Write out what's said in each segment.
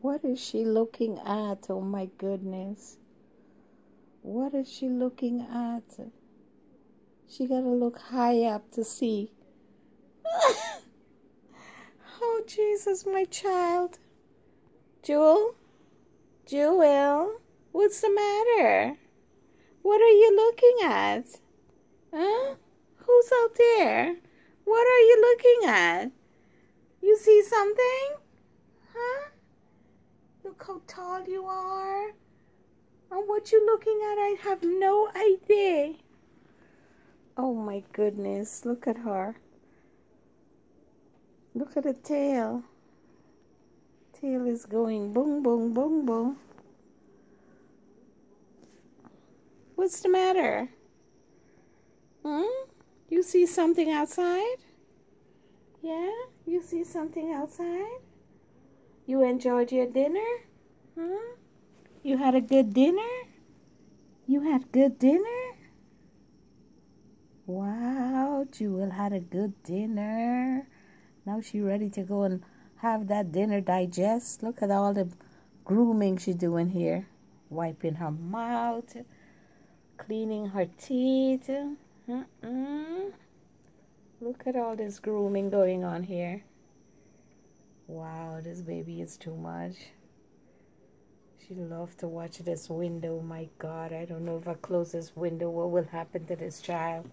What is she looking at? Oh my goodness. What is she looking at? She got to look high up to see. oh, Jesus, my child. Jewel? Jewel? What's the matter? What are you looking at? Huh? Who's out there? What are you looking at? You see something? Huh? Look how tall you are. And what you're looking at, I have no idea. Oh my goodness, look at her. Look at the tail. Tail is going boom, boom, boom, boom. What's the matter? Hmm? You see something outside? Yeah? You see something outside? You enjoyed your dinner? Huh? You had a good dinner? You had good dinner? Wow, Jewel had a good dinner. Now she ready to go and have that dinner digest. Look at all the grooming she's doing here. Wiping her mouth, cleaning her teeth. Mm -mm. Look at all this grooming going on here. Wow, this baby is too much. She loves to watch this window. My God, I don't know if I close this window, what will happen to this child?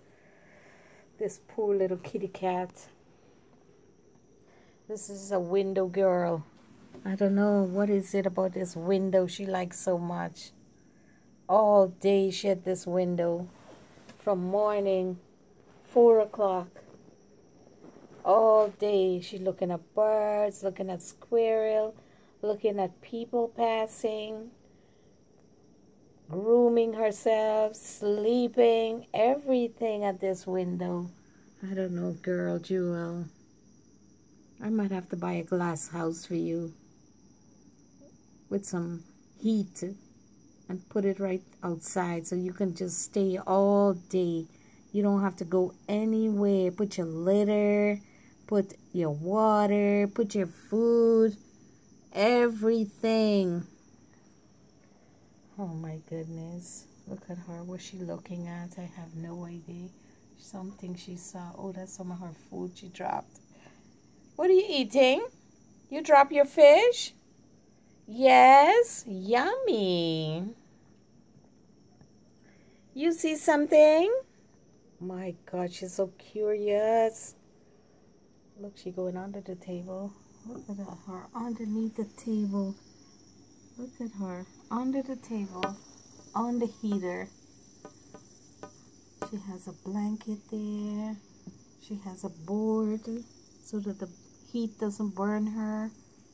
This poor little kitty cat. This is a window girl. I don't know what is it about this window she likes so much. All day she had this window. From morning, 4 o'clock. All day She's looking at birds, looking at squirrel, looking at people passing, grooming herself, sleeping, everything at this window. I don't know, girl, Jewel. I might have to buy a glass house for you with some heat and put it right outside so you can just stay all day. You don't have to go anywhere. Put your litter, put your water, put your food, everything. Oh my goodness. Look at her. What's she looking at? I have no idea. Something she saw. Oh, that's some of her food she dropped. What are you eating? You drop your fish? Yes, yummy. You see something? My God, she's so curious. Look, she going under the table. Look at her underneath the table. Look at her under the table, on the heater. She has a blanket there. She has a board so that the heat doesn't burn her.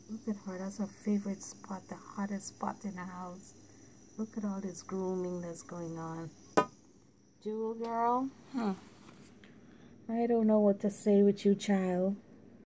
Look at her. That's her favorite spot, the hottest spot in the house. Look at all this grooming that's going on. Jewel girl? Huh. I don't know what to say with you, child.